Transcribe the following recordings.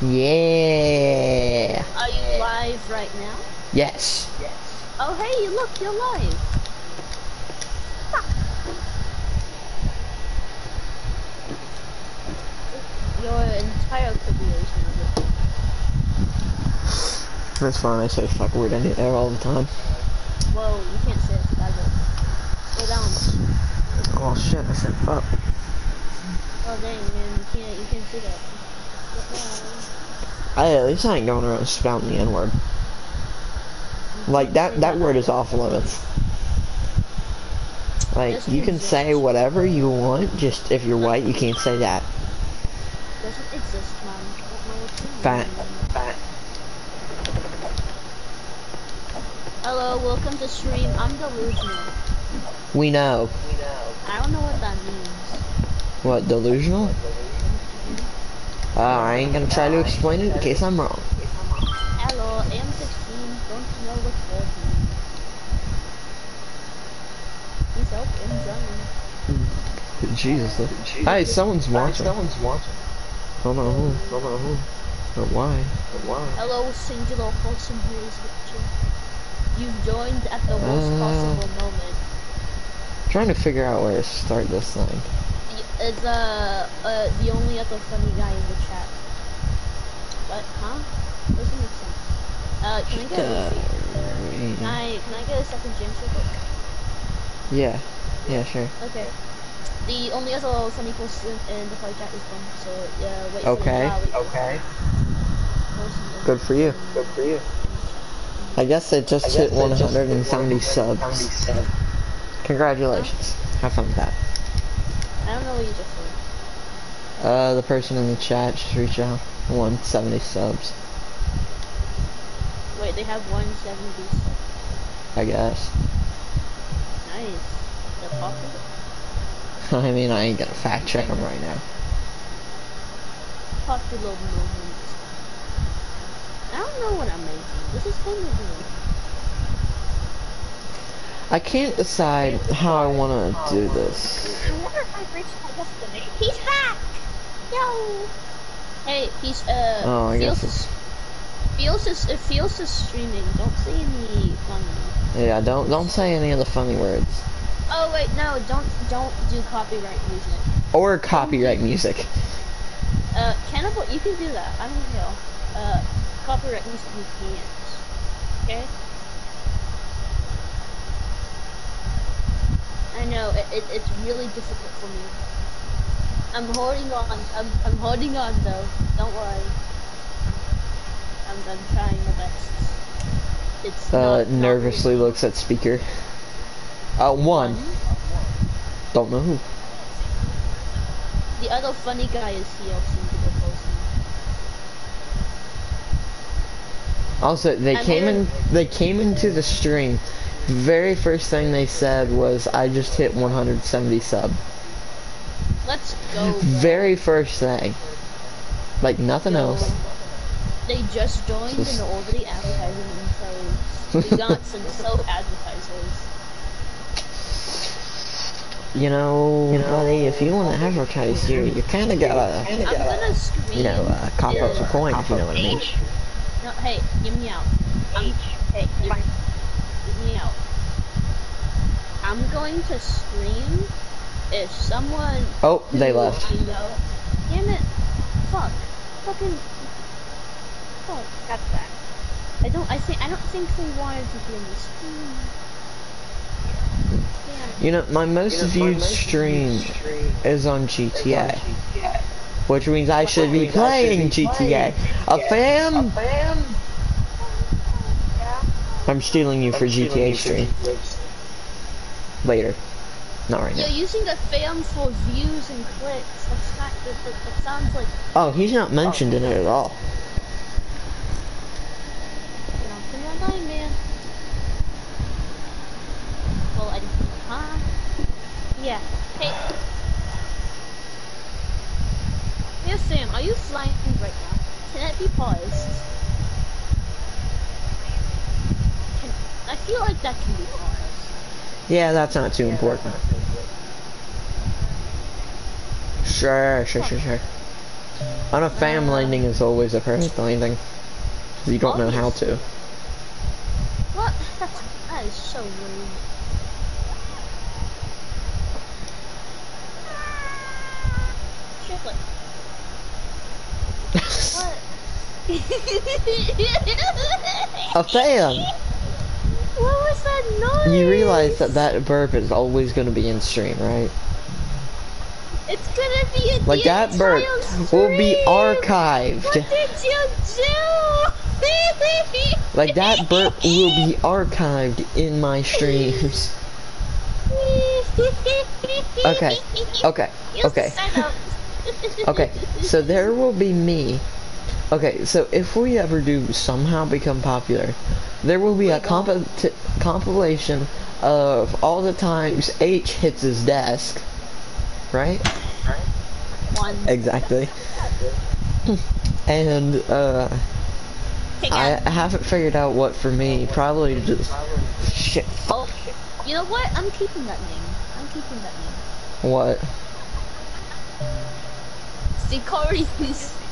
Yeah. Are you live right now? Yes. yes. Oh hey, you look, you're live. Your entire creation of it. That's fine. I say fuck word in there all the time. Whoa, you can't say it, word. Slow down. Oh shit! I said fuck. Oh dang, man, you can't, you can't say that. I, at least I ain't going around spouting the N word. Like that. That word is off limits. Like you can say whatever you want. Just if you're white, you can't say that. Doesn't exist, man. I don't know what you Fat. Fat. Hello, welcome to stream. I'm delusional. We know. I don't know what that means. What delusional? Uh, I ain't gonna try to explain it in case I'm wrong. Hello, AM16. Don't you know what word means? Please help in German. Jesus. Hey, someone's watching. Someone's watching. Don't know who. Don't know who. Or why. Or why. Hello, singular person who is watching. You've joined at the worst Uh. possible moment. Trying to figure out where to start this thing. Y- Is uh, uh the only other funny guy in the chat. What? Huh? Doesn't make sense. Uh, can I get Uh, a, can I can I get a second gym circuit? yeah. Yeah, sure. Okay. The only other funny person in the fight chat is one, so yeah, wait Okay. the rally. Okay. Good for you. Good for you. I guess it just hit 170 subs. Congratulations. Have fun with that. I don't know what you just said. Uh, the person in the chat just reached out. 170 subs, Wait, they have 170. I guess. Nice. They're popular. I mean, I ain't gonna fact check them right now. Popular moments. I don't know what I'm making. This is kind of weird. I can't decide how I want to do this. I wonder if I've reached my destination. He's back! Yo! Hey, he's, uh, Oh, I guess it's feels is, it feels is streaming. Don't say any funny. yeah. Don't don't say any of the funny words Oh, wait, no, don't, don't do copyright music. or copyright music. Uh, Cannibal, you can do that. I don't care. Uh, copyright music you can't. Okay? I know, it, it, it's really difficult for me. I'm holding on. I'm, I'm holding on though. Don't worry. I'm, I'm trying my best. It's Uh, nervously looks at speaker. Uh, one. Don't know who. The other funny guy is here. Also, they I'm came in. They came into the stream. Very first thing they said was, "I just hit 170 sub." Let's go. bro. Very first thing. Like nothing Yo. else. They just joined Just- and already advertising themselves. We got some self-advertisers. You know, buddy, if you want to advertise here, you kind of gotta, I'm gonna you know, uh, cough up some Yeah. coin, if you know what I mean. No, hey, give me out. I'm, hey, give, give me out. I'm going to scream if someone. Oh, they left. You know, damn it! Fuck! Fucking. Fuck! That's bad. I don't. I think. I don't think they wanted to hear me scream. Damn. You know, my most viewed stream is on GTA, which means I should be playing GTA. A fam? I'm stealing you for GTA stream. Later. Not right You're now. using the fam for views and clicks. That's not. That, that, that sounds like. Oh, he's not mentioned in it at all. You know, come on, line, man. Well, I. Huh? Yeah. Hey. Hey, Sam, are you flying right now? Can it be paused? Can, I feel like that can be paused. Yeah, that's not too important. Sure, sure, sure, sure. On a fan Uh, landing is always a perfect landing. 'Cause You don't know how to. What? That's, that is so rude. Shit, What? a fan! What was that noise? You realize that that burp is always going to be in stream, right? It's gonna be in Like that burp entire will be archived. What did you do? Like that burp will be archived in my streams. Okay, okay, okay. Okay, so there will be me. Okay, so if we ever do somehow become popular, there will be a comp compilation of all the times H hits his desk. Right? One. Exactly. And, uh, Hey, I haven't figured out what for me. Probably just shit. Oh, you know what? I'm keeping that name. I'm keeping that name. What? Sicarius.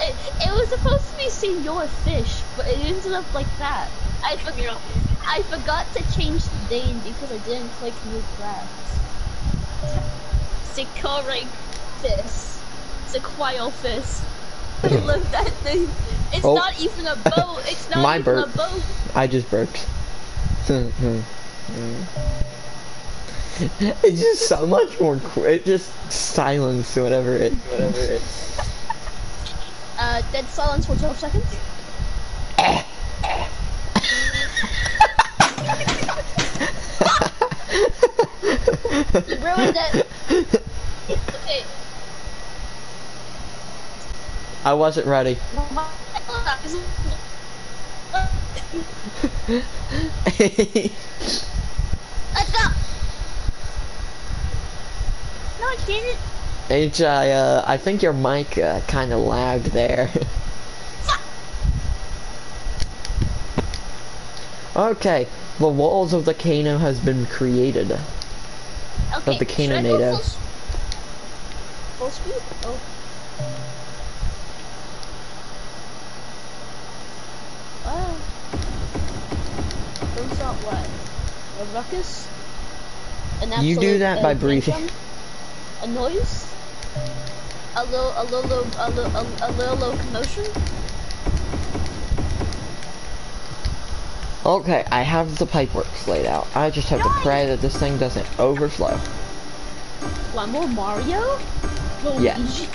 It, it was supposed to be Senor Fish, but it ended up like that. I forgot. I forgot to change the name because I didn't click new class. Sicarius Fish. Sequoia Fish. I hmm. love that thing. It's Oh. not even a boat. It's not My even burp. a boat. I just burped. Hmm, hmm, it's just so much more. Qu- it just silence whatever it. Whatever it. Uh, dead silence for 12 seconds. You ruined it. Okay. I wasn't ready. Let's go. No, I didn't. H, I, uh, I think your mic uh, kind of lagged there. okay, the walls of the Kano has been created. Okay. the Kano should I go. Full, full speed? Oh. Wow. What? A ruckus? You do that by breathing. A noise? A little, a little, a little, a, a little locomotion? Okay, I have the pipeworks laid out. I just have to pray that this thing doesn't overflow. One more Mario? Yeah. Luigi?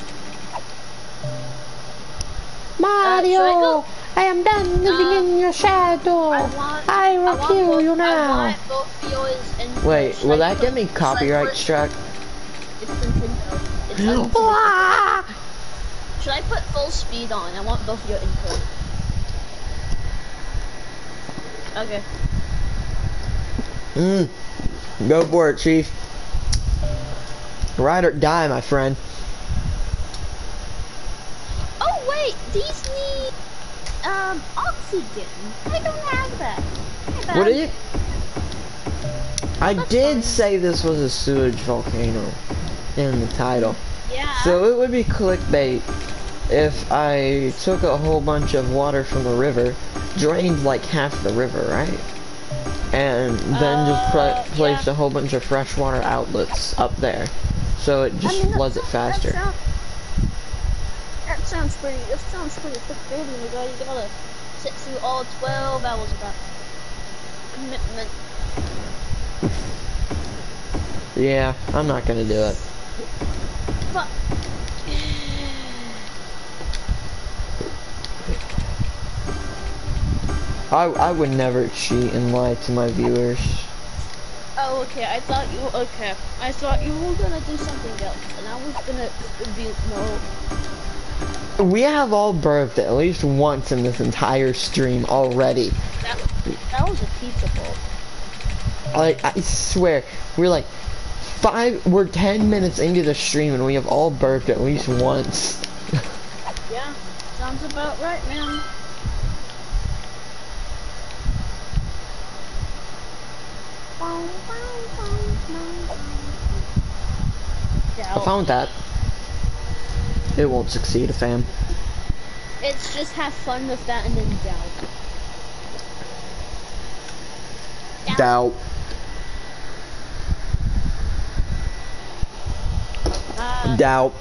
Mario, go- I am done living Uh, in your shadow. I want. I will want kill both- you I now. want both and Wait, will that put- get me copyright struck? Should I put full speed on? I want both your input. Okay. Mm. Go for it, Chief. Ride or die, my friend. Oh wait, these need um oxygen. I don't have that. What bad. did I That's did say this was a sewage volcano in the title. Yeah. So it would be clickbait if I took a whole bunch of water from the river, drained like half the river, right? And then just Uh, pla- placed yeah. a whole bunch of freshwater outlets up there. So it I just mean, floods it faster. That, sound, that sounds pretty. That sounds pretty clickbaity. My God, you gotta sit through all 12 hours of that commitment. Yeah, I'm not gonna do it. I, I would never cheat and lie to my viewers. oh, okay. I thought you. Okay. I thought you were gonna do something else, and I was gonna be no. We have all burped at least once in this entire stream already. That that was a pizza bowl. Like, I swear, we're like five, we're 10 minutes into the stream and we have all burped at least once. Yeah, sounds about right, man. I found that. It won't succeed, fam. It's just have fun with that and then doubt. Doubt. Uh, Doubt.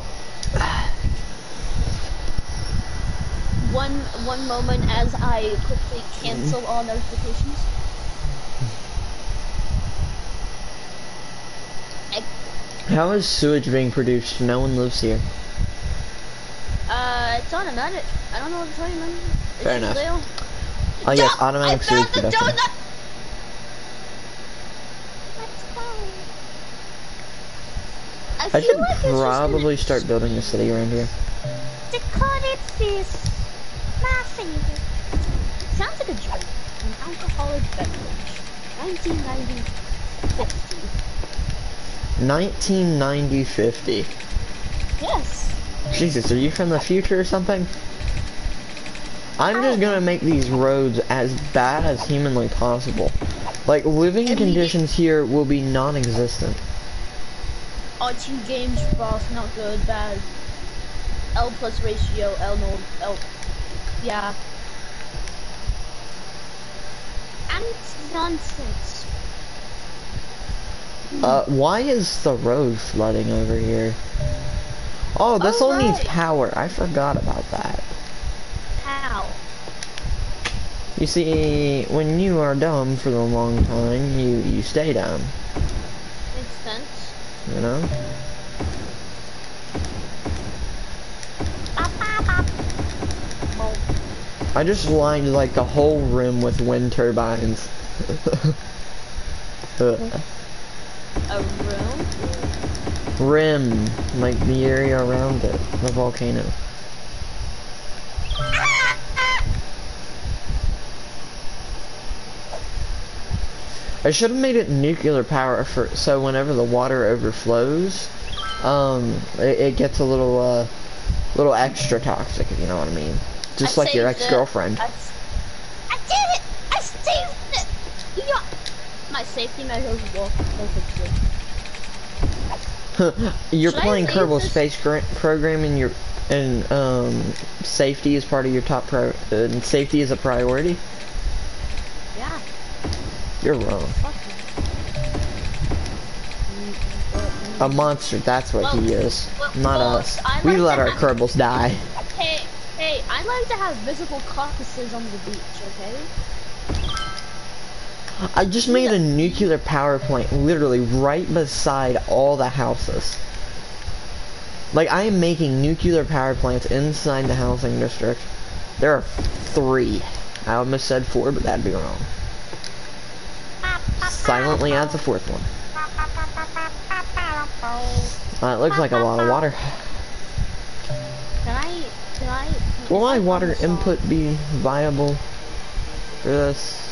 one one moment as I quickly cancel all notifications. How is sewage being produced? No one lives here. uh, it's automatic. I don't know what to tell you, man. Fair enough. Oh yes, automatic I sewage production. donut! Let's go. I, should probably start building a city around here. Decoded this. My favorite. Sounds like a drink. An alcoholic beverage. 1990 50. 1990 50. Yes. Jesus, are you from the future or something? I'm just gonna make these roads as bad as humanly possible. Like, living conditions here will be non-existent. RT games boss not good, bad. L plus ratio, L no L yeah. And nonsense. Uh, why is the road flooding over here? Oh, this Oh, all needs power. I forgot about that. How? You see, when you are dumb for a long time, you, you stay dumb, Makes sense. You know? I just lined like the whole rim with wind turbines. Uh, a room? rim, like the area around it, the volcano. I should have made it nuclear power for so whenever the water overflows, um, it, it gets a little, uh, little extra toxic, if you know what I mean. Just I like your ex-girlfriend. I, s- I did it! I saved it! Yeah. My safety measures work perfectly. You're Should playing Kerbal Space gra- Program and your and um safety is part of your top pro and safety is a priority. You're wrong. A monster, that's what he is. well, Not well, us. I We like let our Kerbals die. Hey, hey, I like to have visible caucuses on the beach, okay? I just made a nuclear power plant literally right beside all the houses. Like I am making nuclear power plants inside the housing district. There are three. I almost said four, but that'd be wrong. Silently adds a fourth one. Uh, it looks like a lot of water. Can I, can I? Will my water found a song- input be viable for this?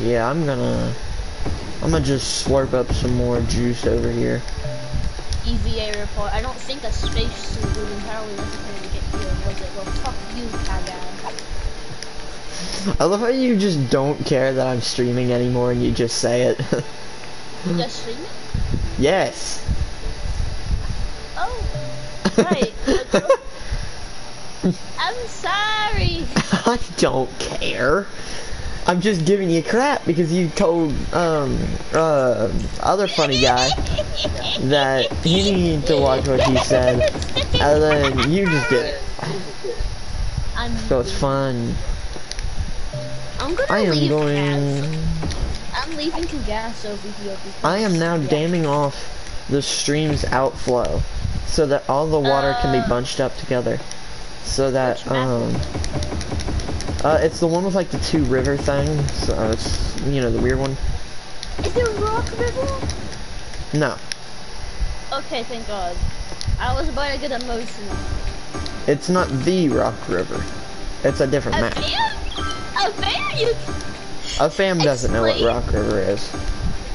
Yeah, I'm gonna... I'm gonna just slurp up some more juice over here. EVA report. I don't think a space suit was entirely necessary to get here, was it? Well, fuck you, Kagan. I love how you just don't care that I'm streaming anymore and you just say it. Just stream it? yes. Oh, right. I'm sorry. I don't care. I'm just giving you crap because you told um uh other funny guy that he needed to watch what he said and then you just did it. I'm, So it's fun. I'm gonna I am leave going Kaz. I'm leaving Kagas over here I am now yeah. damming off the stream's outflow so that all the water can be Uh, bunched up together. So that um uh it's the one with like the two river things. Uh, it's you know the weird one. Is there Rock River? No. Okay, thank God. I was about to get emotional. It's not the Rock River. It's a different A map. A fan? You? A fam doesn't know what Rock River is.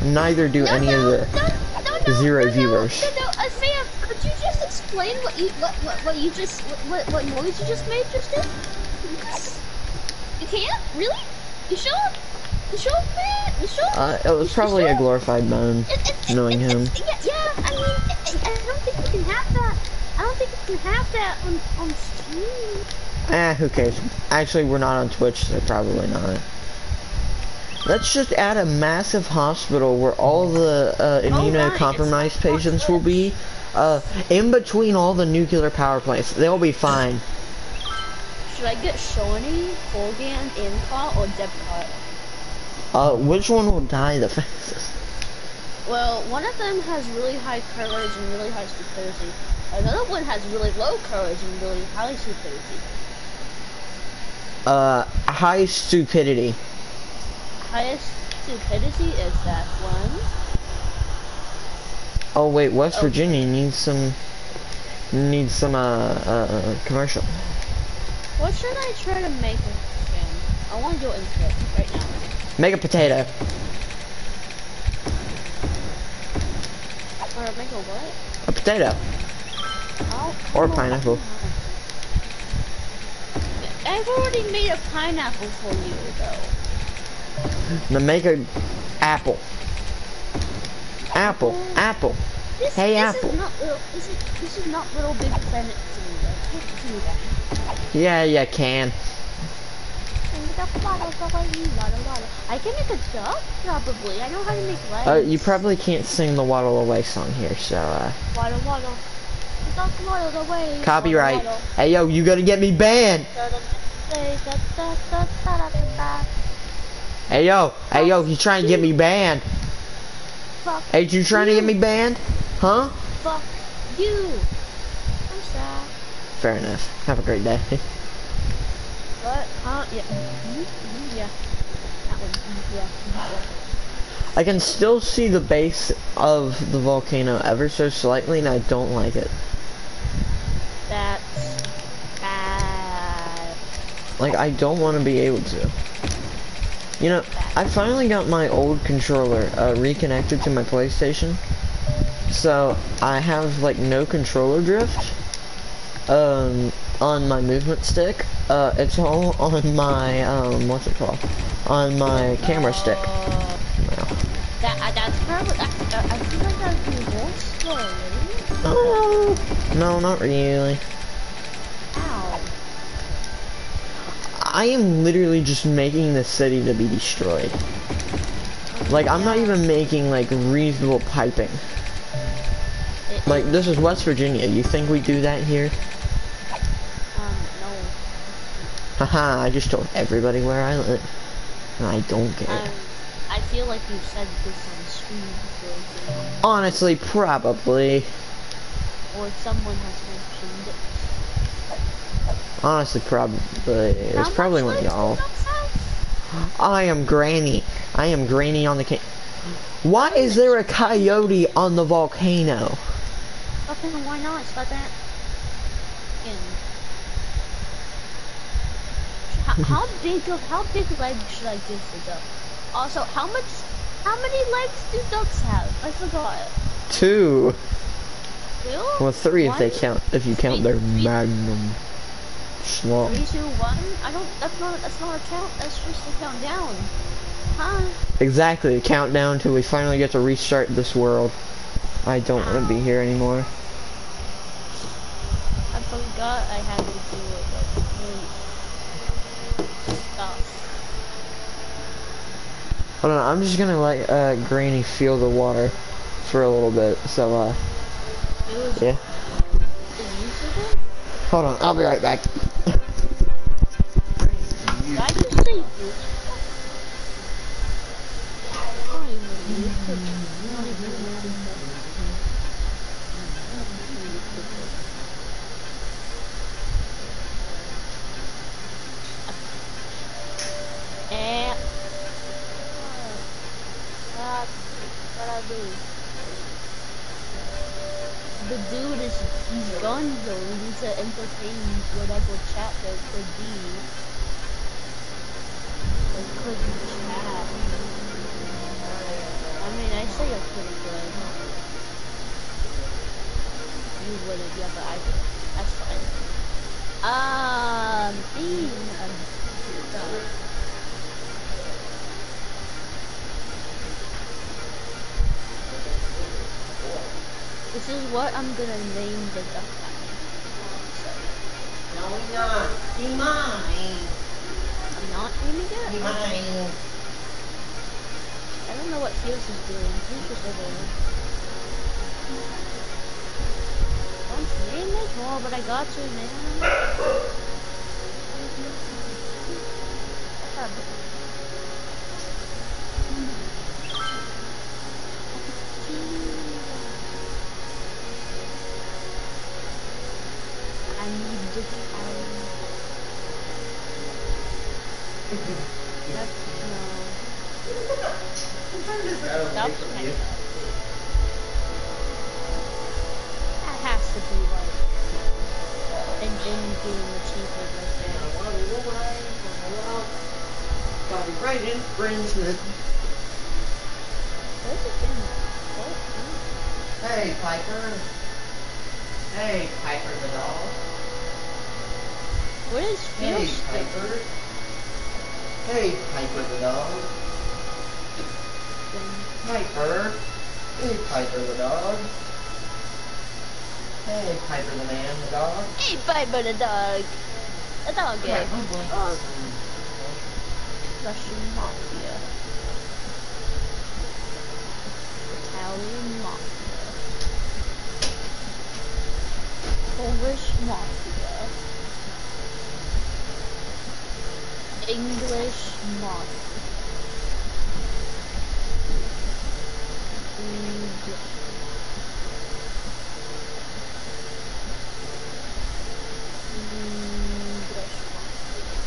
Neither do No, any no, of the no, zero viewers. No, no, a fan. Could you just explain what you what what, what you just what, what noise you just made just then? You can't? Really? You sure? You sure, man? You sure? Uh, it was probably a glorified bone, It- it- it- knowing him. Yeah, yeah, I mean, I, I don't think you can have that. I don't think you can have that on, on stream. Eh, who cares? Actually, we're not on Twitch, so probably not. Let's just add a massive hospital where all the uh, immunocompromised it's not patients will be, uh, in between all the nuclear power plants. They'll be fine. Should I get Shawnee, Colgan, Inclaw, or Depcot? Uh, which one will die the fastest? Well, one of them has really high courage and really high stupidity. Another one has really low courage and really high stupidity. Uh, high stupidity. Highest stupidity is that one. Oh wait, West Oh. Virginia needs some, needs some, uh, uh, commercial. What should I try to make again? I want to do it in right now. Make a potato. Or make a what? A potato. Oh, Or come on. I've already made a pineapple for you, though. Now make a apple. Apple. Apple. This, Hey, this Apple. Is not little, this is this is not LittleBigPlanet to me. I can't do that. Yeah, you can. I can make a duck, probably. I know how to make legs. Uh, you probably can't sing the Waddle Away song here, so, uh, Waddle, waddle. Copyright. Hey yo, you gonna get me banned. Hey yo, hey yo, you trying to get me banned. Fuck hey, you trying you. to get me banned? Huh? Fuck you. I'm sorry. Fair enough. Have a great day. what? Huh? Yeah. Mm-hmm. Yeah. That one. Mm-hmm. Yeah. I can still see the base of the volcano ever so slightly, and I don't like it. That's bad. Like, I don't want to be able to. You know, I finally got my old controller uh, reconnected to my PlayStation. So, I have, like, no controller drift um, on my movement stick. Uh, it's all on my, um, what's it called? On my camera stick. Uh, that, uh, that's probably. I, I, think I that'd be more slowly. Oh, no, not really. Ow. I am literally just making the city to be destroyed. Like, I'm not even making, like, reasonable piping. Like, this is West Virginia. You think we do that here? um, no. Haha, I just told everybody where I live. And I don't care. Um, I feel like you said this on stream before, Honestly, probably. Or someone has mentioned it. Honestly, probably. It's probably one of y'all. I am Granny. I am Granny on the ca- Why is there a coyote on the volcano? Fucking why not? It's got that. In. How, how big of how big legs should I give the duck? Also, how much? How many legs do ducks have? I forgot. Two. Well, three if they count. If you count their Three- magnum slot. Three, two, one. I don't. That's not. That's not a count. That's just a countdown. Huh? Exactly. a Countdown till we finally get to restart this world. I don't want to be here anymore. I forgot I had to do it. Like, really stuff. Hold on, I'm just gonna let uh, Granny feel the water for a little bit. So, uh. Yeah. Hold on, I'll be right back just say you? Not even you. Not even you. Eh. What? What I do? The dude is gone though. He needs to entertain whatever chat there could be. There could be chat. I mean, I say you're pretty good. You wouldn't, yeah, but I could. That's fine. Um, being a This is what I'm gonna name the duck line. No, not. He mine. I'm not naming it? He mine. I don't know what Hughes is doing. He's just over there. Don't name it? Oh, but I got you, man. I to the That has to be like an in-game achievement right there. Infringement. Where's it been? What? Hey, Piper. Hey, Piper the dog. Where is Hey, Field Piper. Hey, Piper the dog. Piper. Hey, Piper the dog. Hey, Piper the man, the dog. Hey, Piper the dog. The dog Yeah, game. I'm going Oh, Russian Mafia. Italian Mafia. Polish Mafia. English. English. English Mafia.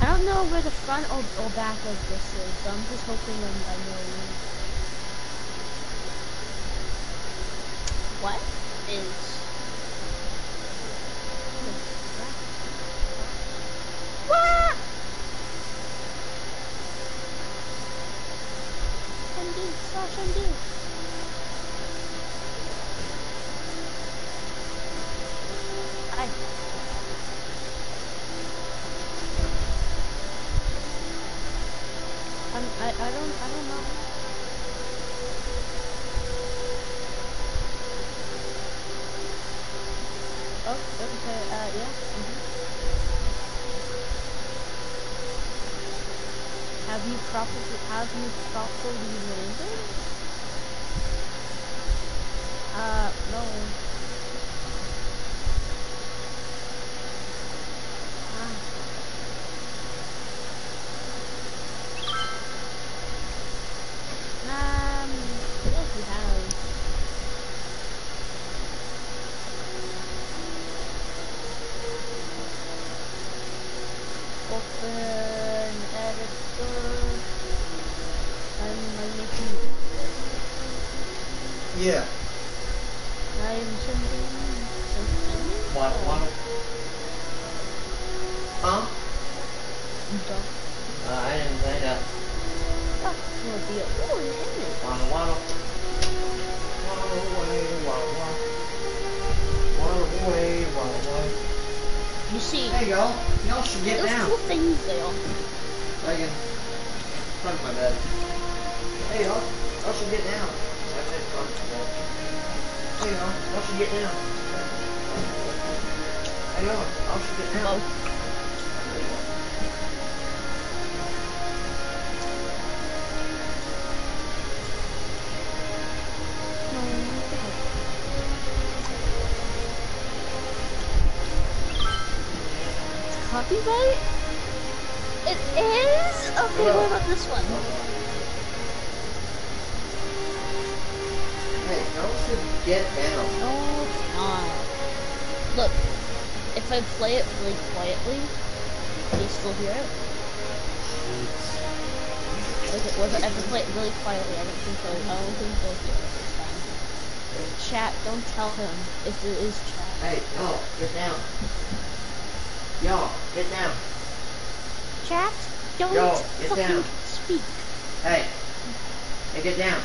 I don't know where the front or, or back of this is, so I'm just hoping I'm, I know. What is tell him if it is chat. Hey, y'all, get down. Y'all, get down. Chat, Don't Yo, get fucking down. speak. Hey. Hey, get down.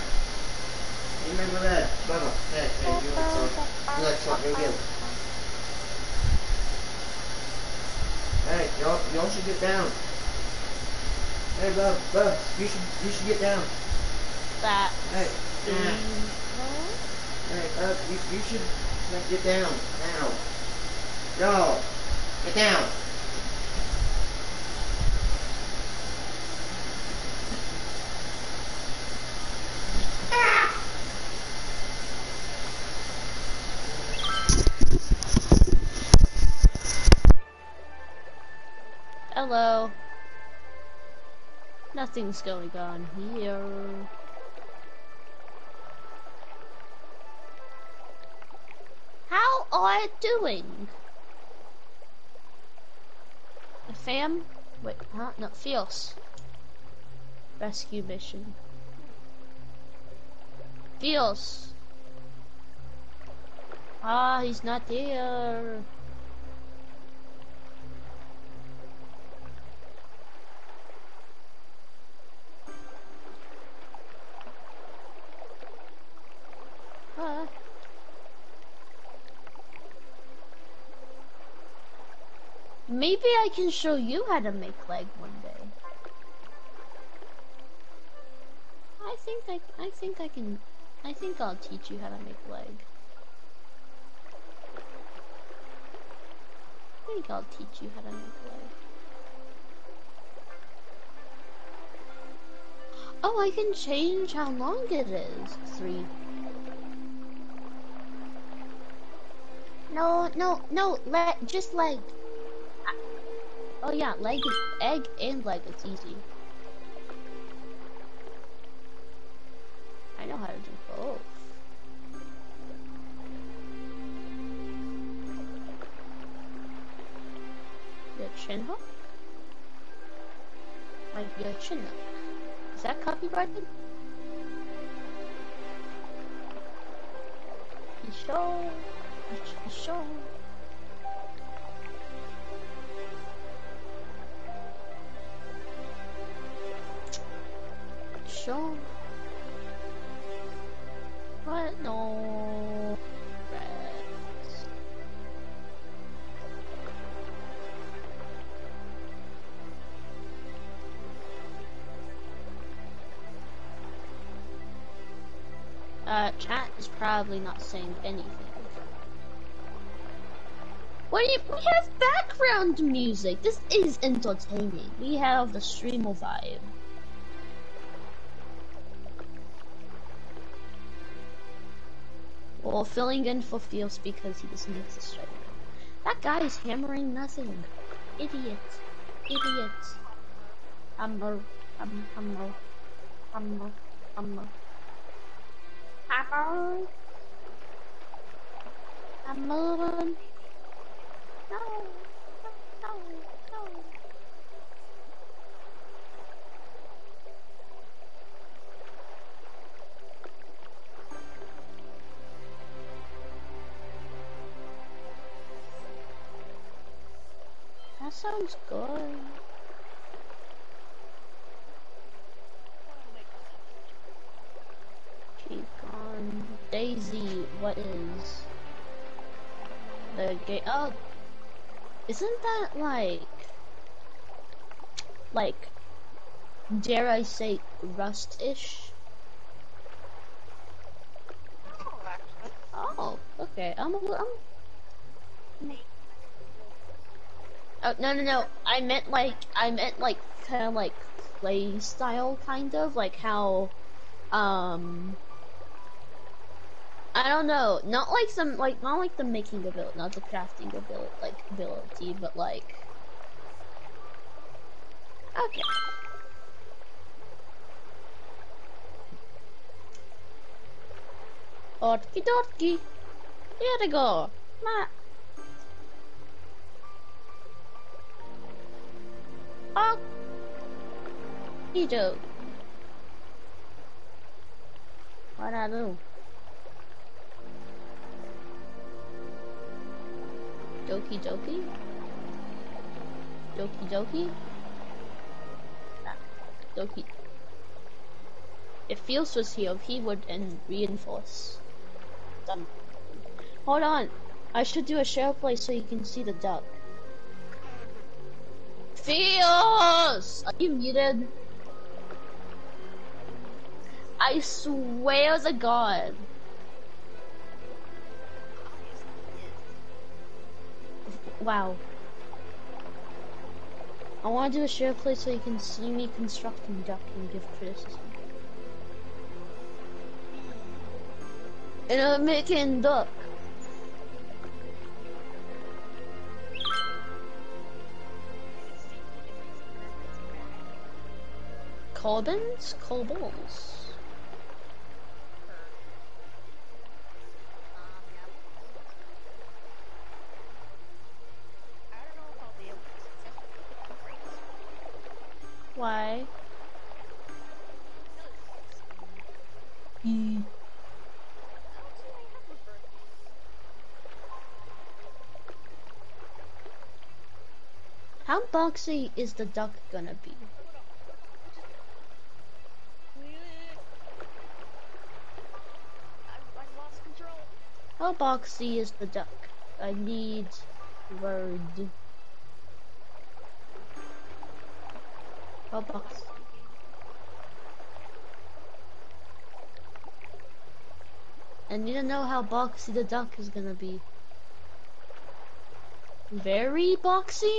You remember that? Bubba. Hey, hey, you like something? You like something? Go get it. Hey, y'all, y'all should get down. Hey, Bub, Bub, you should, you should get down. That. Hey, yeah. Hey, you, you should get down now. Yo, get down. Hello. Nothing's going on here. Doing? Fam? Wait, huh? No, Fios. Rescue mission. Fios! Ah, he's not there. Maybe I can show you how to make leg one day. I think I, I think I can, I think I'll teach you how to make leg. I think I'll teach you how to make leg. Oh, I can change how long it is. Three. No, no, no, let, just leg. Oh yeah, leg, egg and leg, it's easy. I know how to do both. Your chin hook? Like your chin hook. Is that copyrighted? Show, show. Show. What? No. Uh, chat is probably not saying anything. What you, we have background music. This is entertaining. We have the streamer vibe. Well, filling in for Fields because he just makes us straight. That guy is hammering nothing. Idiot. Idiot. Hammer. Hammer. Hammer. Hammer. Hammer. Hammer. Hammer. No. No. Sounds good. Keep on. Daisy, what is the game? Oh, isn't that like, like, dare I say, rust-ish? Oh, okay. I'm a little. I'm... Oh no no no! I meant like I meant like kind of like play style, kind of like how, um, I don't know, not like some like not like the making ability, not the crafting ability, like ability, but like okay. Okie dokie. Here we go. Ma Oh. You do. What I do? Doki doki? Doki doki? Though he, if Fields was here, he would and reinforce. Done. Hold on. I should do a share play so you can see the duck. Fields! Are you muted? I swear to God. Wow. I want to do a share play so you can see me constructing duck and give criticism. And I'm making duck. Corbins? Corbels. Why? How boxy is the duck gonna be? How boxy is the duck? I need word. How boxy? I need to know how boxy the duck is gonna be. Very boxy?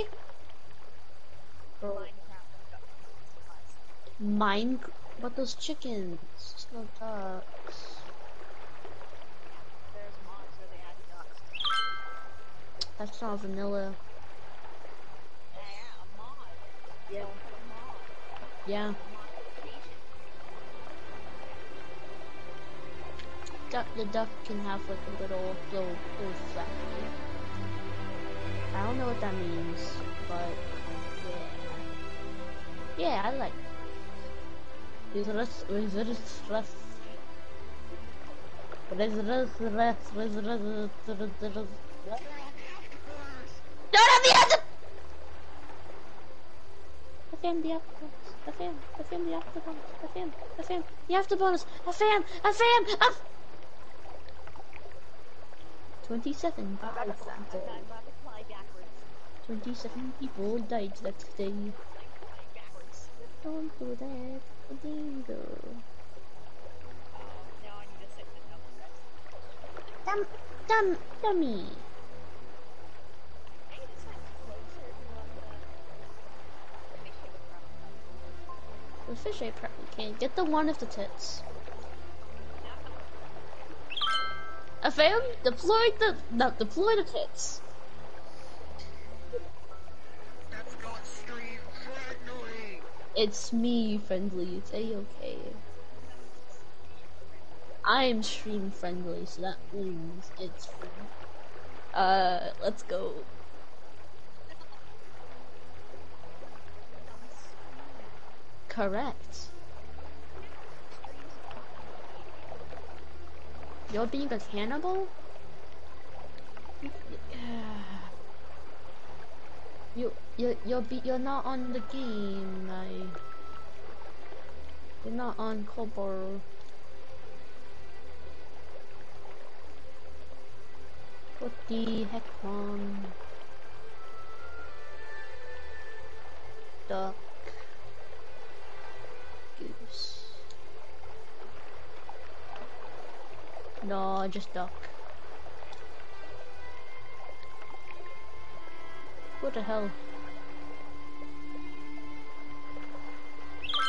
Mine, but those chickens, it's no ducks. That's not vanilla. Yeah, yeah. Duck, the duck can have like a little, little, little flat. I don't know what that means, but yeah. Yeah, I like. Is this, is this, this, Don't have the answer! Defend the defend the octopus. Defend, defend the octopus. Defend, defend, defend. 27 I'm about to fly, people. I'm about to fly backwards. 27 people died that day. Don't do that. Dingo. Dum, dum, dummy. Hey, this one's closer to one of the... Let me show the fish eye probably can't. Get the one of the tits. I found deploy the no deploy the tits. Let's go stream friendly. It's me friendly. It's a okay. I am stream friendly, so that means it's free. Uh, let's go. Correct. You're being a cannibal? You you you're be you're not on the game, like you're not on Cobor. What the heck, man? Duck. No, just duck. What the hell?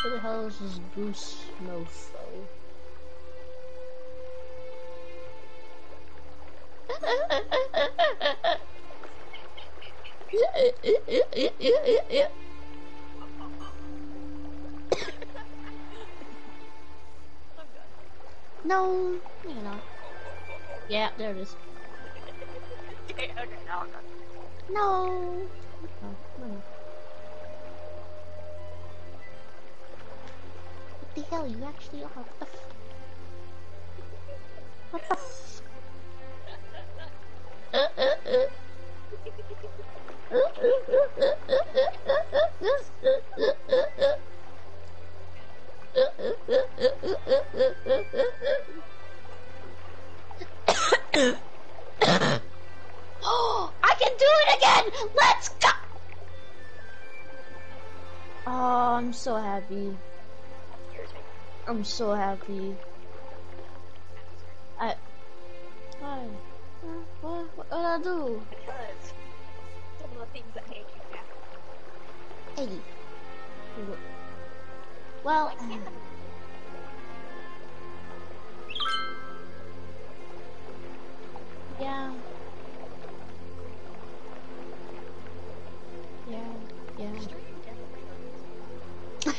What the hell is this goose mofo? no, you're not. Yeah, there it is. No. No. What the hell? You actually are. What the f- What the f- oh, I can do it again! Let's go! Oh, I'm so happy. I'm so happy. I. Why? Uh, What? What did I do? Because some of the things that made you happy. Hey. Well, yeah. Yeah, yeah.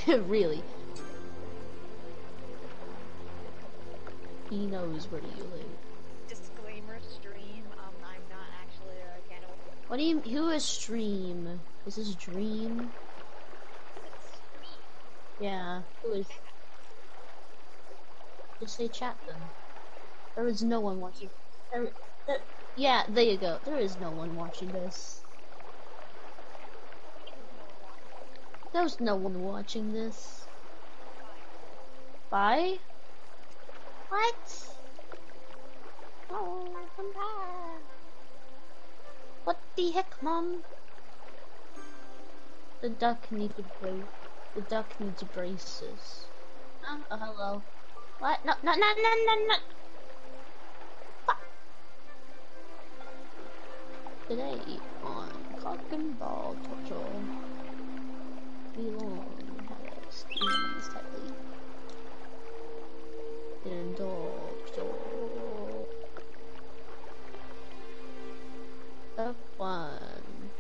Really. He knows where you live. Disclaimer stream. Um, I'm not actually a ghetto. What do you? Who is stream? Is this dream? Yeah. Who is? Just say chat then. There is no one watching. There, there, yeah, there you go. There is no one watching this. There's no one watching this. Bye. What? Oh, come back. What the heck, mom? The duck needs a brace. The duck needs braces. Oh, oh hello. What? No, no, no, no, no, no. Today on Cock and Ball Torture, we learn how to squeeze tightly. And dog talk. Step one.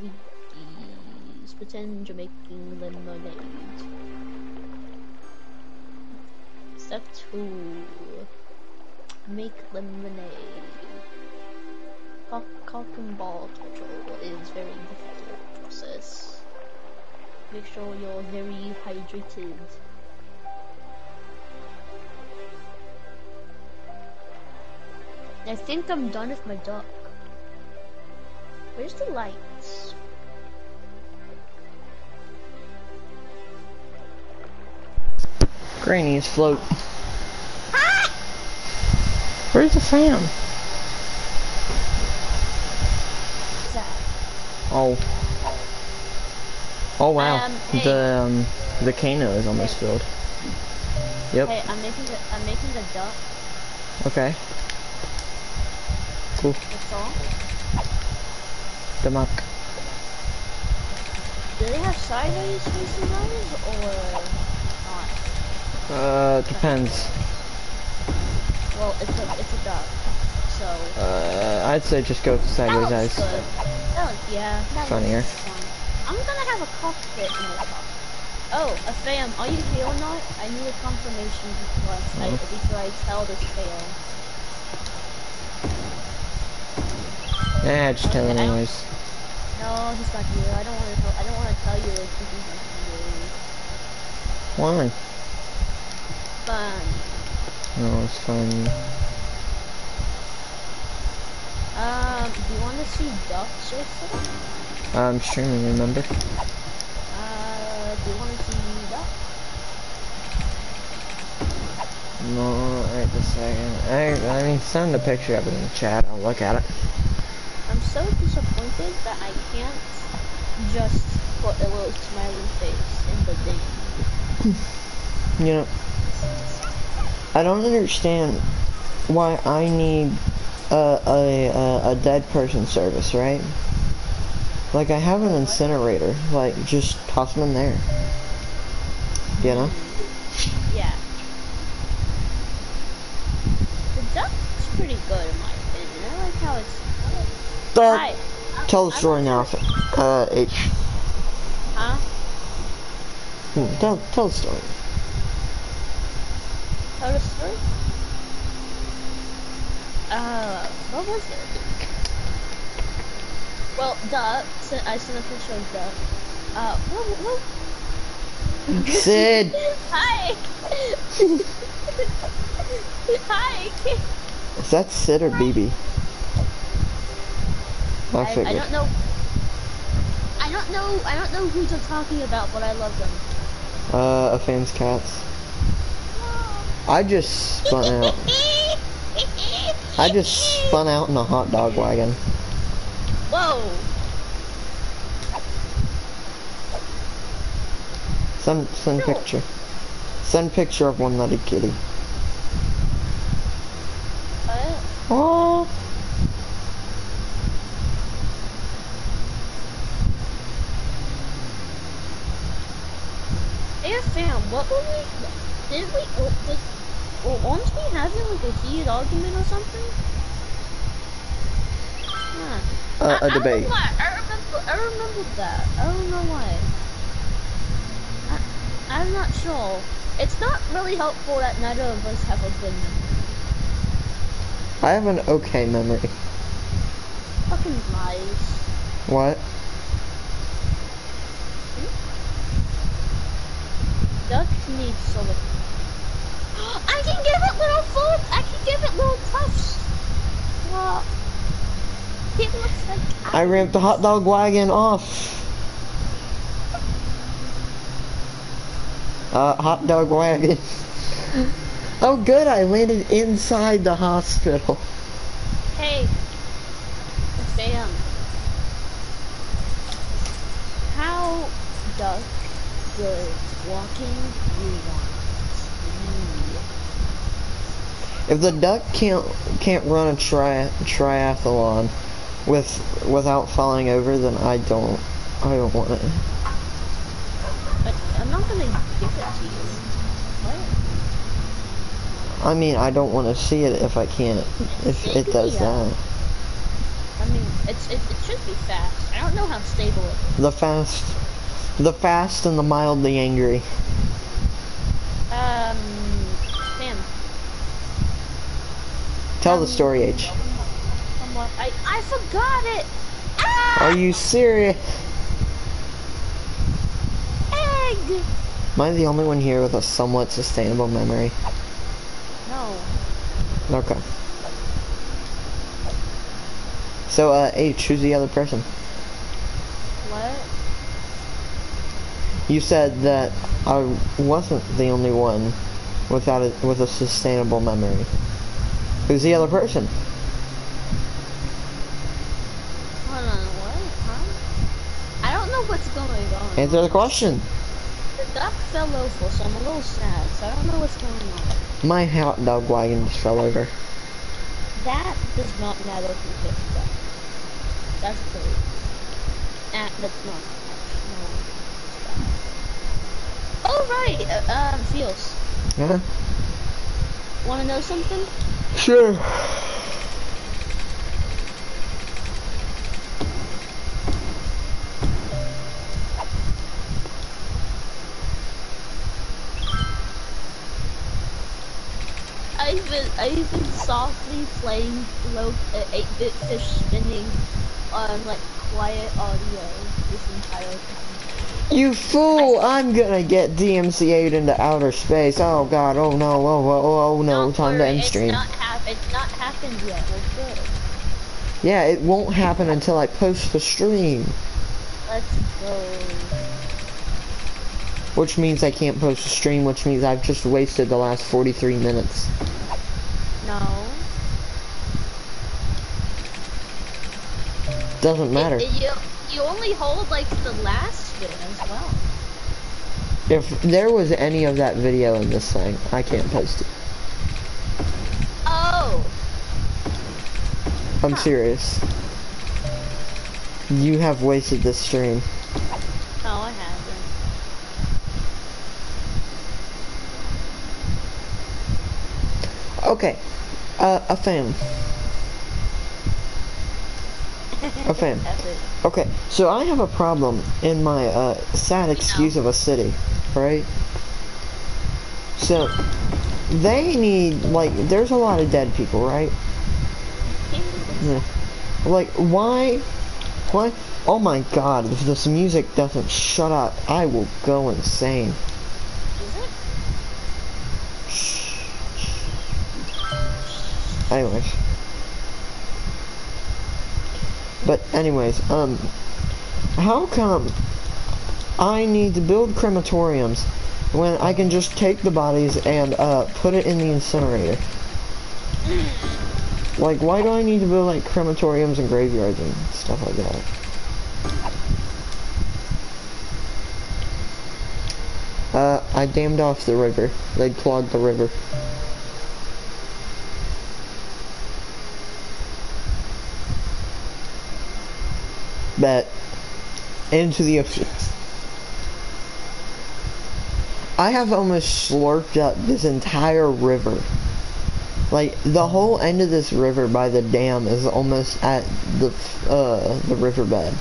Wheaties. Pretend you're making lemonade. Step two. Make lemonade. And ball torture is very difficult process. Make sure you're very hydrated. I think I'm done with my duck. Where's the lights? Granny's float. Ah! Where's the fan? What's that? Oh. Oh wow. Um, hey. The um, the Kano is almost filled. Yep. Hey, I'm making a, I'm making a duck. Okay. Cool. That's all. The muck. Do they have sideways facing those or not? Uh, depends. Well, it's a it's a duck, so Uh, I'd say just go the sideways eyes. good. Yeah. Funnier. I'm gonna have a cockpit in the top. Oh, a fam, are you here or not? I need a confirmation before I, Mhm. before I tell this fail. Eh, just tell Okay, I don't- anyways. No, he's not here. I don't want to. I don't want to tell you if he's not here. Why? Fun. No, it's fine. Um, do you want to see ducks or something? I'm streaming, remember? Uh, do you want to see ducks? No, right this second. I, I mean, send a picture of it in the chat. I'll look at it. I'm so disappointed that I can't just put a little smiley face in the thing. You know, I don't understand why I need a, a, a, a dead person service, right? Like, I have an incinerator. Like, just toss them in there. You know? Yeah. The duck's pretty good in my opinion. I like how it's. Duck! Hi. tell the story now, uh, H. Huh? Hmm, Tell, tell the story. Tell the story? Uh, what was it? Well, si- I sent a picture of duck. Uh, what? what? Sid! Hi. Hi. Is that Sid or BB? I I, I don't know. I don't know. I don't know who you're talking about, but I love them. Uh, a fan's cats. I just spun out. I just spun out in a hot dog wagon. Whoa! Send send picture. Send picture of one-legged kitty. What? Oh. Hey, fam, what were we? Did we? oh, well, weren't we having like a heated argument or something? Yeah. Uh, I, a I don't debate. know why. I remember. I remember that. I don't know why. I, I'm not sure. It's not really helpful that neither of us have a good memory. I have an okay memory. Fucking lies. What? Duck needs of. I can give it little foot. I can give it little tufts. Well, it looks like I ramped the hot dog wagon off. Uh, hot dog wagon. oh good, I landed inside the hospital. Hey, Sam. How duck good walking you want? If the duck can't can't run a tri triathlon with without falling over, then I don't I don't want it. But I'm not gonna give it to you. What? I mean, I don't want to see it if I can't if it does that. I mean, it's it, it should be fast. I don't know how stable it is. The fast, the fast and the mildly angry. Um, Tell the story, H. I I forgot it. Ah! Are you serious? Egg. Am I the only one here with a somewhat sustainable memory? No. Okay. So, uh, H, who's the other person? What? You said that I wasn't the only one without a, with a sustainable memory. Who's the other person? Hold on. What? Huh? I don't know what's going on. Answer the question. The duck fell over, so I'm a little sad. So I don't know what's going on. My hot dog wagon just fell over. That does not matter if you pick duck. That's true. That, that's not. No. Oh right. Uh, um, feels. Yeah. Want to know something? Sure. I've been I've been softly playing low uh, 8-bit fish spinning on like quiet audio this entire time. You fool! I'm gonna get DMCA'd into outer space. Oh god, oh no, oh, oh, oh, oh no, Don't time to worry, end it's stream. It's not happened yet. We're good. Yeah, it won't happen until I post the stream. Let's go. Which means I can't post the stream, which means I've just wasted the last 43 minutes. No. Doesn't matter. It- it- you you only hold like the last bit as well. If there was any of that video in this thing, I can't post it. Oh. I'm serious. You have wasted this stream. No, I haven't. Okay. Uh, a fan. A fan. Okay, so I have a problem in my uh, sad excuse of a city, right? So, they need, like, there's a lot of dead people, right? Yeah. Like, why, why, oh my god, if this music doesn't shut up, I will go insane. Anyways. But anyways, um, how come I need to build crematoriums when I can just take the bodies and uh, put it in the incinerator. Like, why do I need to build like crematoriums and graveyards and stuff like that? Uh, I dammed off the river. They clogged the river. Bet. Into the ocean. I have almost slurped up this entire river. Like, the whole end of this river by the dam is almost at the, uh, the riverbed.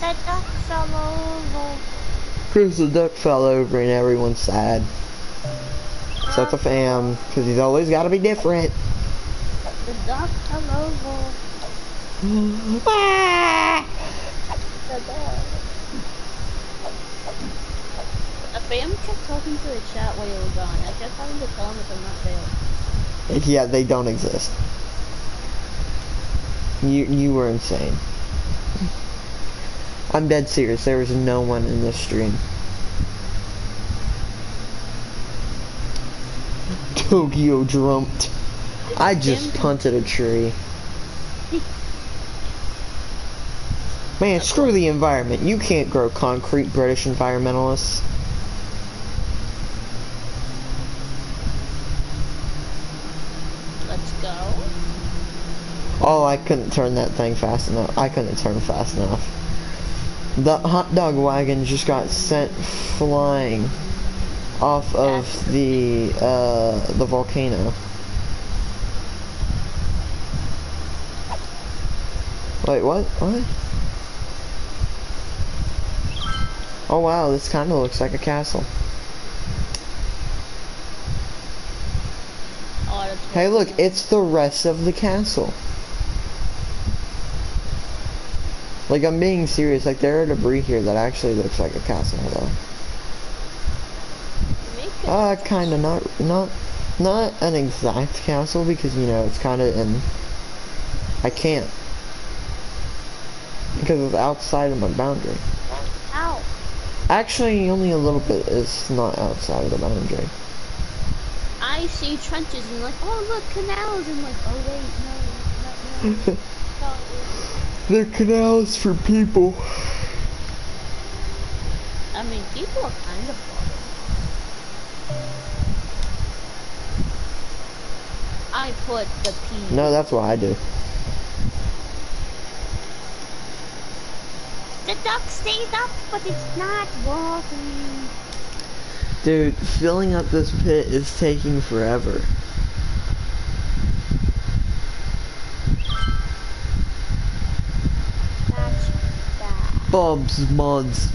The ducks all over. Cause the duck fell over and everyone's sad. Except the fam, because he's always got to be different. The ducks all over. A fam kept talking to the chat while you were gone. I kept having to tell them if I'm not there. Yeah, they don't exist. You you were insane. I'm dead serious. There was no one in this stream. Tokyo drumped. I just punted a tree. Man, screw the environment. You can't grow concrete, British environmentalists. Let's go. Oh, I couldn't turn that thing fast enough. I couldn't turn fast enough. The hot dog wagon just got sent flying off of the uh, the volcano. Wait, what? What? Oh wow, this kind of looks like a castle. Hey, look, it's the rest of the castle. Like, I'm being serious. Like, there are debris here that actually looks like a castle, though. Uh, kind of not, not, not an exact castle because you know it's kind of in. I can't because it's outside of my boundary. Actually, only a little bit is not outside of the boundary. I see trenches and like, oh look, canals, and like, oh wait, no, no. no. They're canals for people. I mean, people are kind of bothered. I put the P. No, that's what I do. The duck stays up, but it's not walking. Dude, filling up this pit is taking forever. That's bad. Bob's mods.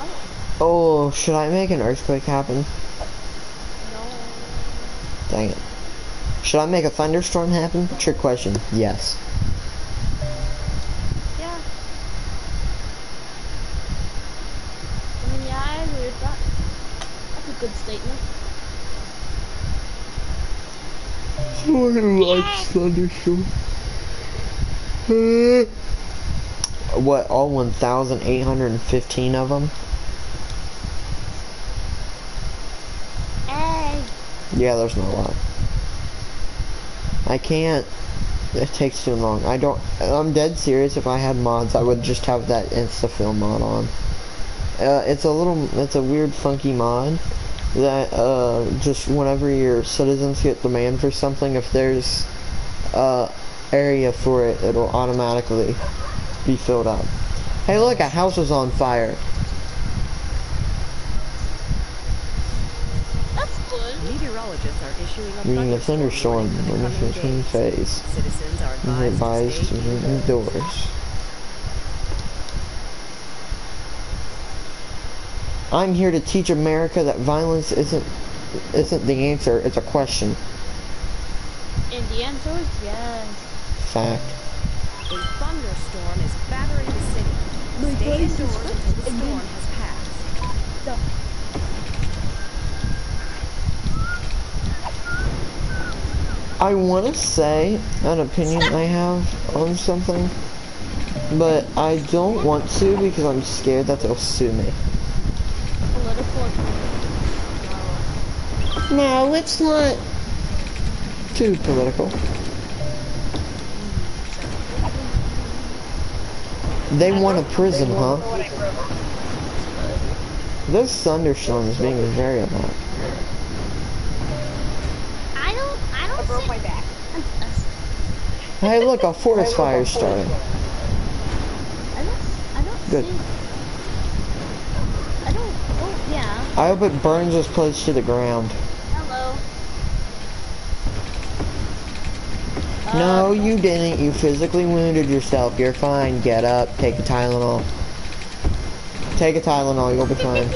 Oh, oh should I make an earthquake happen? No. Dang it. Should I make a thunderstorm happen? Trick question. Yes. Yeah. I mean, yeah, I agree with that. That's a good statement. Someone likes thunderstorm. what, all 1,815 of them? Hey. Yeah, there's not a lot. I can't. It takes too long. I don't. I'm dead serious. If I had mods, I would just have that InstaFill mod on. Uh, it's a little. It's a weird, funky mod that uh, just whenever your citizens get demand for something, if there's uh, area for it, it'll automatically be filled up. Hey, look! A house is on fire. That's good. Meteorologists are issuing a Meaning a thunderstorm thunderstorm warning when in the it's coming in days. phase. Citizens are advised, advised to stay remain indoors. I'm here to teach America that violence isn't isn't the answer, it's a question. And the answer is yes. Fact. A thunderstorm is battering the city. My Stay voice indoors until the storm has passed. I want to say an opinion I have on something, but I don't want to because I'm scared that they'll sue me. No, it's not too political. They want a prison, huh? This thunderstorm is being very annoying. Broke my back. Hey, look, a forest fire is starting. I don't. I don't Good. think. I don't. Oh yeah. I hope it burns this place to the ground. Hello. No, uh, you didn't. You physically wounded yourself. You're fine. Get up. Take a Tylenol. Take a Tylenol. You'll be fine.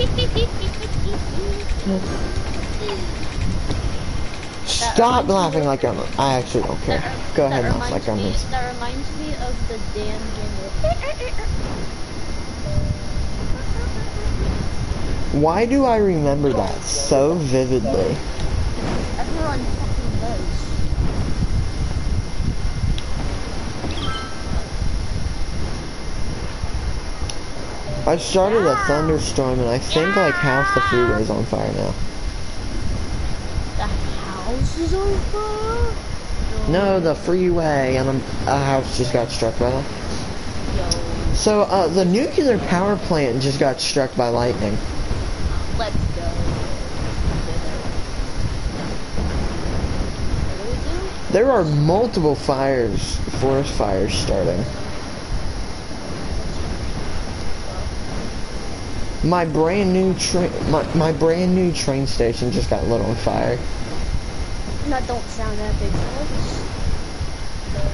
Stop laughing like I'm. I actually don't care. Go ahead and laugh like I'm. me, That reminds me of the Dan Why do I remember that so vividly? Everyone fucking does. I started a thunderstorm and I think like half the freeway's on fire now. The house is on. No, the freeway and I'm, a house just got struck by that. Yo, So, uh, the nuclear power plant just got struck by lightning. let's go. What do we do? There are multiple fires, forest fires starting. My brand new train, my, my brand new train station just got lit on fire. That don't sound that big.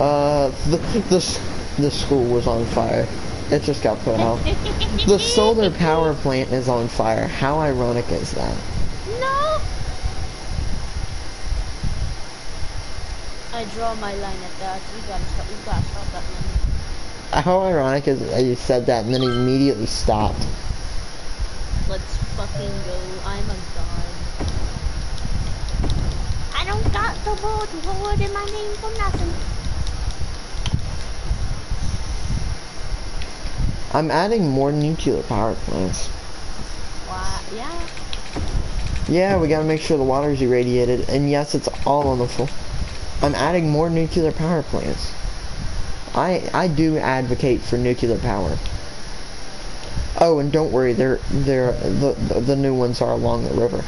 Uh, the, the, the school was on fire. It just got put out. The solar power plant is on fire. How ironic is that? No. I draw my line at that. We gotta stop. We gotta stop that one. How ironic is that you said that and then immediately stopped? Let's fucking go. I'm a god. Don't got the word in my name for nothing. I'm adding more nuclear power plants. Why? Yeah. Yeah, we gotta make sure the water's irradiated, and yes, it's all on the full. I'm adding more nuclear power plants. I I do advocate for nuclear power. Oh, and don't worry, they're they're the the, the new ones are along the river,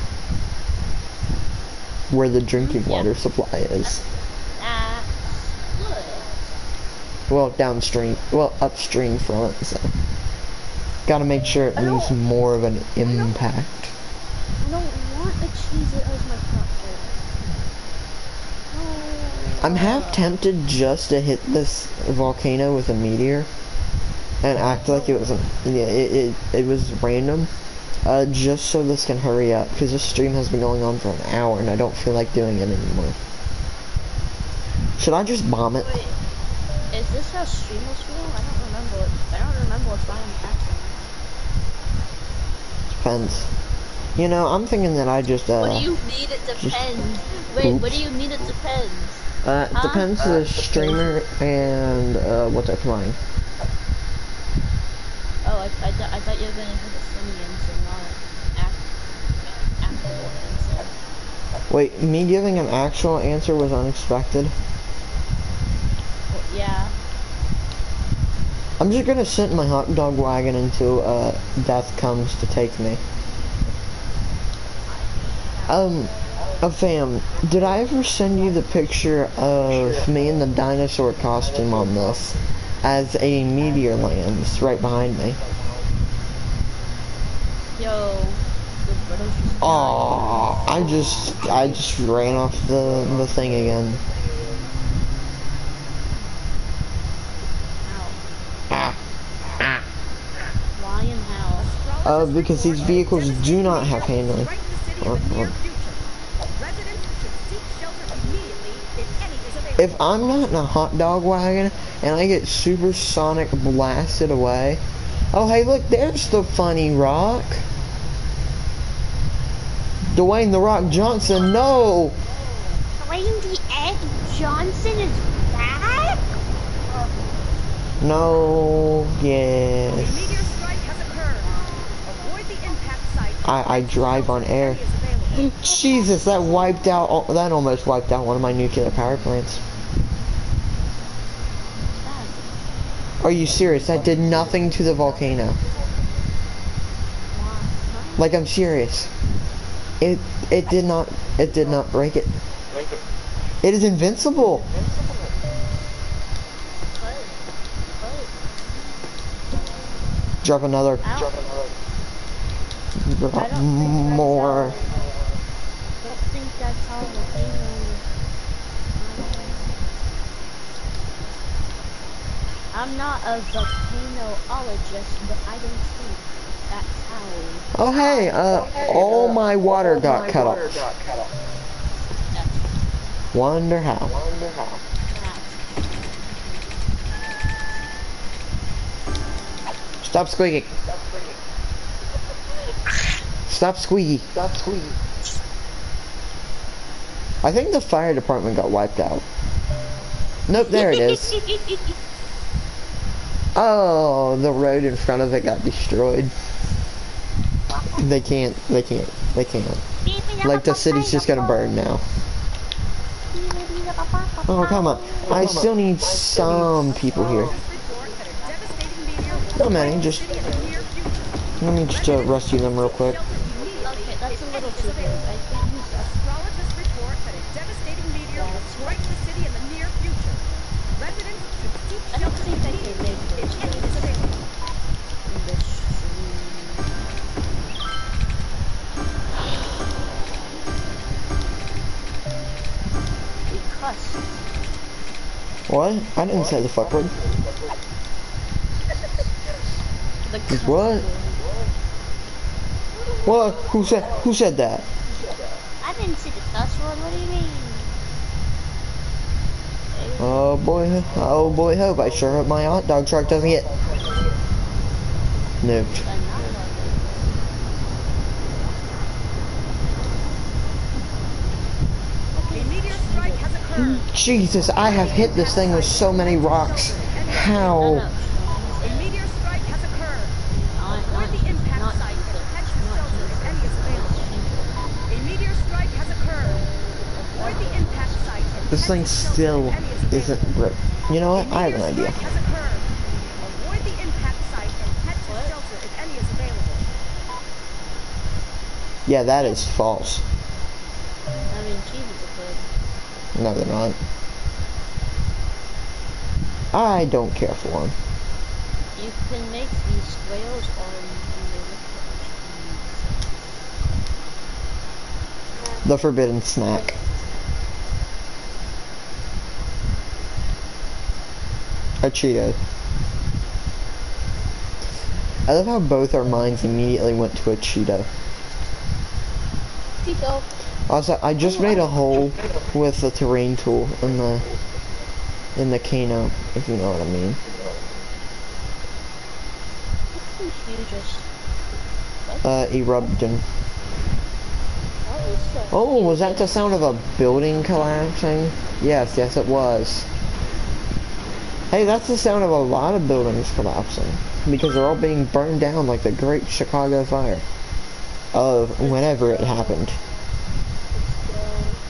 where the drinking water supply is. Uh. Well, downstream, well upstream from it. So, gotta make sure it leaves more of an impact. I don't want to cheese it as my No. I'm half tempted just to hit this volcano with a meteor and act like it was a, yeah, it, it, it was random. Uh, just so this can hurry up, because this stream has been going on for an hour and I don't feel like doing it anymore. Should I just bomb it? Wait, is this how streamers feel? I don't remember. It. I don't remember if I'm acting. Depends. You know, I'm thinking that I just, uh, What do you mean it depends? Wait, what do you mean it depends? uh, it huh? depends the streamer and, uh, what they're playing. Oh, I, I, th- I thought you were gonna give a funny answer, not an act, actual answer. Wait, me giving an actual answer was unexpected? Well, yeah. I'm just gonna send my hot dog wagon until uh, death comes to take me. Um, uh, fam, did I ever send you the picture of me in the dinosaur costume on this? As a meteor lands right behind me. Yo, the British just Aww, I just, I just ran off the, the thing again. Ah, ah. Why and how? Uh, because these vehicles do not have handling. In the city Uh, in the near uh. future. Residents should seek shelter immediately if any is available. If I'm not in a hot dog wagon and I get supersonic blasted away. Oh, hey, look, there's the funny rock. Dwayne the Rock Johnson, no! Dwayne The Nick Johnson is back? No, A yes. meteor strike has occurred. Avoid the impact site. I, I drive on air. Jesus, that wiped out, that almost wiped out one of my nuclear power plants. Are you serious? That did nothing to the volcano. Like, I'm serious. It, it did not, it did not break it. It is invincible. Drop another. Drop think that's more. I don't think that's how volcanoes. I'm not a volcanoologist, but I don't think that's how. Oh hey, uh, all my water got cut off. Wonder how. that's Stop squeaking. Stop squeaky. Stop squeaky. I think the fire department got wiped out. Nope, there it is. Oh, the road in front of it got destroyed. They can't, they can't, they can't. Like the city's just gonna burn now. Oh, come on. I still need some people here. Not many, just let me just uh, rescue them real quick. Shelter immediately Okay, that's a if little any is too good. available. I think he's Astrologists report that a devastating meteor will strike the city in the near future. Residents should seek I don't think I can make immediately this if any is available. in the stream. Because What? I didn't say the fuck word. the What? What? Who said? Who said that? I didn't see the cuss word. What do you mean? Oh boy, oh boy, hope I sure hope my hot dog truck doesn't get nuked. A meteor strike has occurred. Jesus, I have hit this thing with so many rocks. How? A meteor strike has occurred. Not, Avoid the impact site and catch the shelter if any is available. A meteor strike has occurred. Avoid the impact site and This catch thing shelter still if any is available. isn't ripped. You know what? I have an idea. strike has occurred. Avoid the impact site and head to shelter if any is available. Yeah, that is false. I mean, cheeses are good. No, they're not. I don't care for them. You can make these whales on The forbidden snack. A Cheeto. I love how both our minds immediately went to a Cheeto. Tito. Also, I just made a hole with the terrain tool in the in the Kano, if you know what I mean. Uh, eruption. What is that? Oh, was that the sound of a building collapsing? Yes, yes it was. Hey, that's the sound of a lot of buildings collapsing. Because they're all being burned down like the Great Chicago Fire. Of whenever it happened.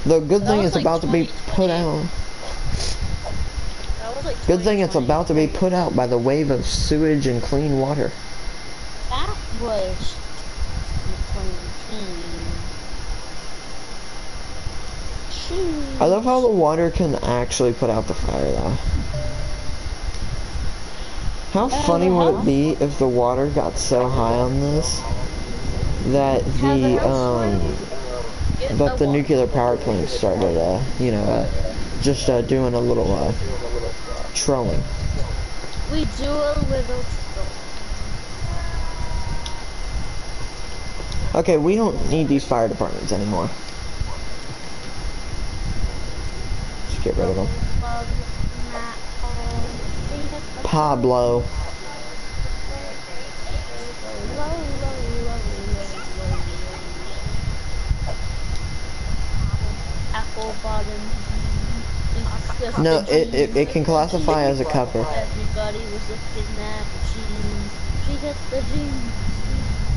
The good thing it's like about to be 2020. put out. Like Good thing it's about to be put out by the wave of sewage and clean water. That was 2019. I love how the water can actually put out the fire though. How funny would it be if the water got so high on this that the um that the nuclear power plant started uh you know uh, just uh, doing a little uh trolling. We do a little. Okay, we don't need these fire departments anymore. Just get rid of them. Pablo. Apple bottom. It's No, it, it, it can classify as a cover. Everybody was looking at jeans. She gets the jeans.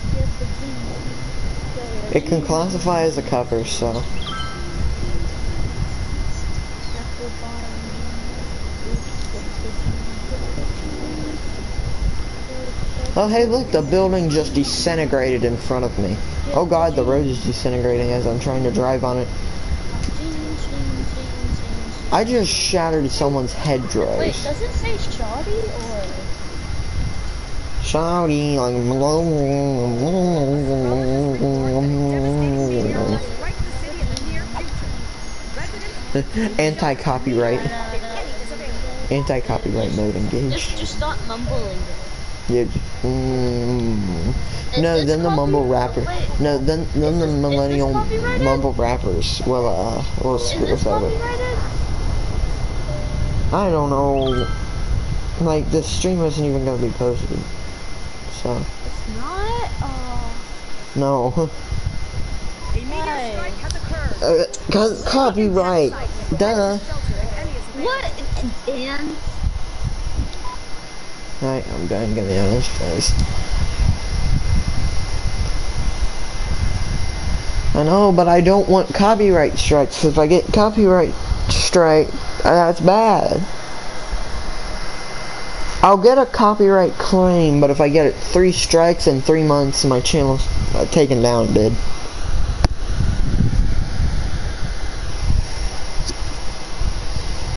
She gets the jeans. It can classify as a cover, so. Oh, hey, look, the building just disintegrated in front of me. Oh god, the road is disintegrating as I'm trying to drive on it. I just shattered someone's Wait, does it say shoddy or? Shouting like. Right to the city in the near future. Residents Anti-copyright. Anti-copyright mode Just, engaged. just start mumbling. Yeah. Mm. No, Is then the mumble copy- rapper. No, then then Is the this- millennial mumble rappers will uh will Is screw this us over. I don't know. Like the stream isn't even gonna be posted. So It's not. Oh. no. A meteor Why? strike has occurred. Uh, co- copyright. Duh. Shelter if any is available. What? Dan? I'm done getting on this place. I know, but I don't want copyright strikes. If I get copyright strike, that's bad. I'll get a copyright claim, but if I get it three strikes in three months, my channel's uh, taken down bit.